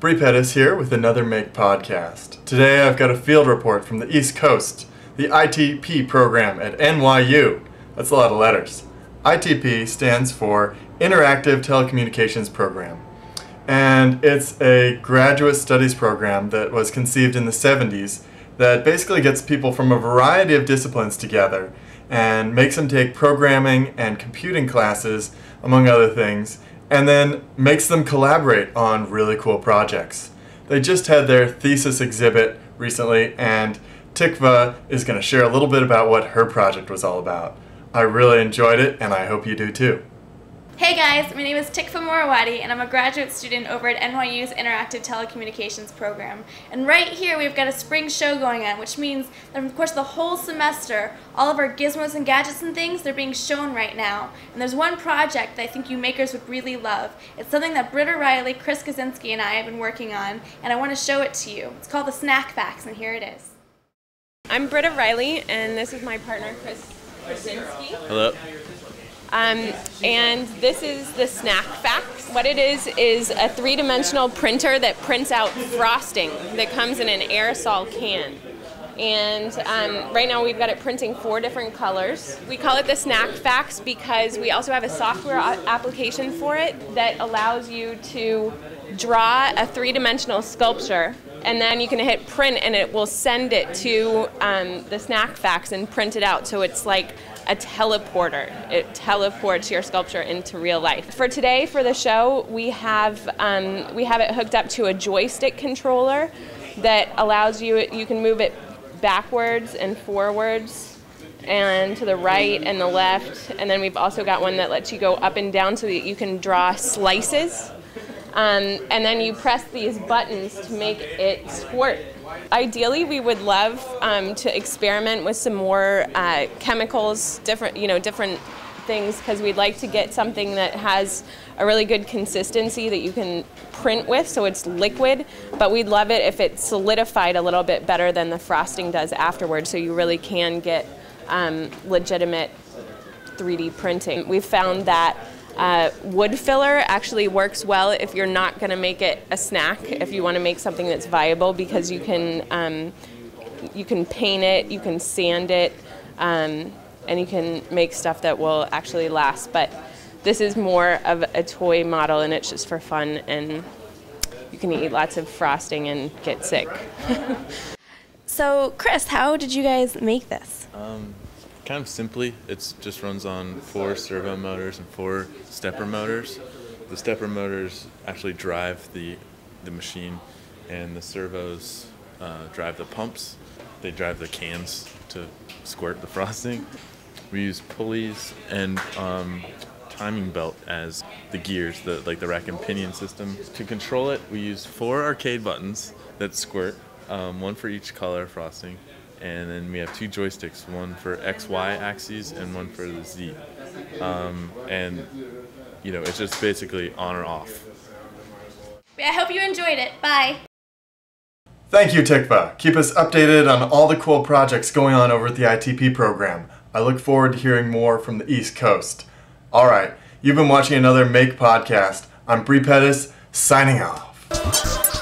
Bre Pettis here with another Make podcast. Today I've got a field report from the East Coast, the ITP program at NYU. That's a lot of letters. ITP stands for Interactive Telecommunications Program. And it's a graduate studies program that was conceived in the 70s that basically gets people from a variety of disciplines together and makes them take programming and computing classes, among other things, and then makes them collaborate on really cool projects. They just had their thesis exhibit recently, and Tikva is going to share a little bit about what her project was all about. I really enjoyed it, and I hope you do too. Hey guys, my name is Tikva Morowati and I'm a graduate student over at NYU's Interactive Telecommunications program. And right here we've got a spring show going on, which means that of course the whole semester, all of our gizmos and gadgets and things, they're being shown right now. And there's one project that I think you makers would really love. It's something that Britta Riley, Chris Kaczynski, and I have been working on, and I want to show it to you. It's called the Snackfax, and here it is. I'm Britta Riley, and this is my partner, Chris Kaczynski. Hello. Um, and this is the Snackfax. What it is is a three-dimensional printer that prints out frosting that comes in an aerosol can. And um, right now we've got it printing four different colors. We call it the Snackfax because we also have a software application for it that allows you to draw a three-dimensional sculpture and then you can hit print and it will send it to um, the Snackfax and print it out so it's like a teleporter. It teleports your sculpture into real life. For today, for the show, we have um, we have it hooked up to a joystick controller that allows you you can move it backwards and forwards and to the right and the left. And then we've also got one that lets you go up and down so that you can draw slices. Um, and then you press these buttons to make it squirt. Ideally, we would love um, to experiment with some more uh, chemicals, different, you know, different things, because we'd like to get something that has a really good consistency that you can print with, so it's liquid. But we'd love it if it solidified a little bit better than the frosting does afterwards, so you really can get um, legitimate 3D printing. We've found that uh, wood filler actually works well if you're not going to make it a snack, if you want to make something that's viable because you can, um, you can paint it, you can sand it, um, and you can make stuff that will actually last. But this is more of a toy model and it's just for fun and you can eat lots of frosting and get sick. so Chris, how did you guys make this? Um, kind of simply, it just runs on four servo motors and four stepper motors. The stepper motors actually drive the, the machine, and the servos uh, drive the pumps. They drive the cans to squirt the frosting. We use pulleys and um, timing belt as the gears, the like the rack and pinion system. To control it, we use four arcade buttons that squirt, um, one for each color frosting, and then we have two joysticks, one for X, Y axes and one for the Z. Um, and you know, it's just basically on or off. I hope you enjoyed it. Bye. Thank you, Tikva. Keep us updated on all the cool projects going on over at the ITP program. I look forward to hearing more from the East Coast. All right, you've been watching another Make podcast. I'm Bre Pettis, signing off.